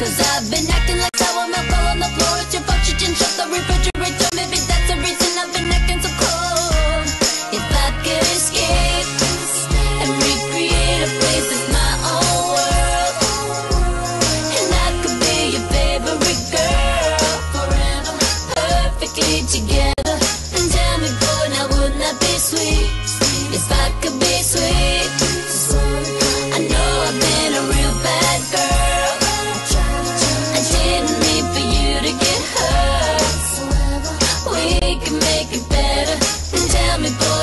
Cause I've been acting like sour milk all on the floor It's your fault you shut the refrigerator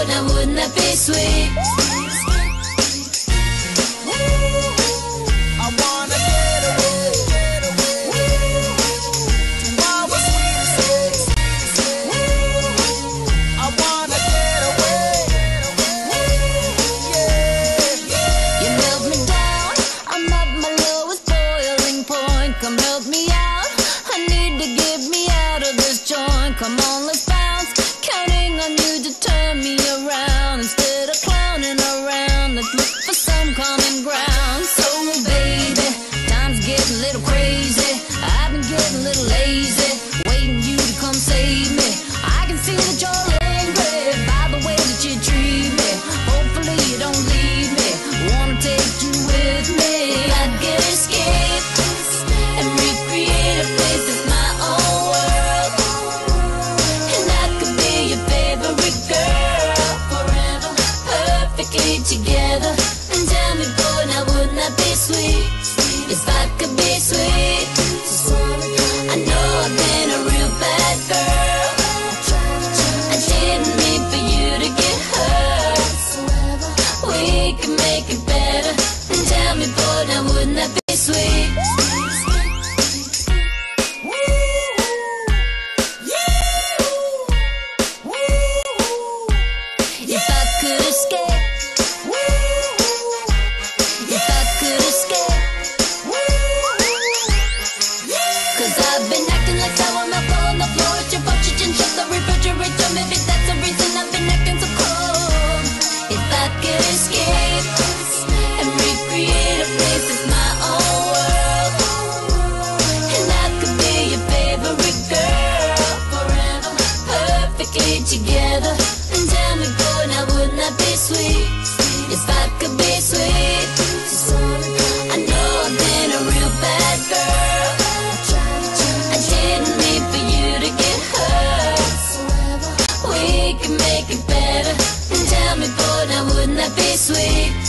I wouldn't that be sweet. come and grab stayed together. And tell me, boy, now wouldn't that be sweet? If I could be sweet. I know I've been a real bad girl. I didn't mean for you to get hurt. We can make it better. And tell me, boy, now wouldn't that be sweet?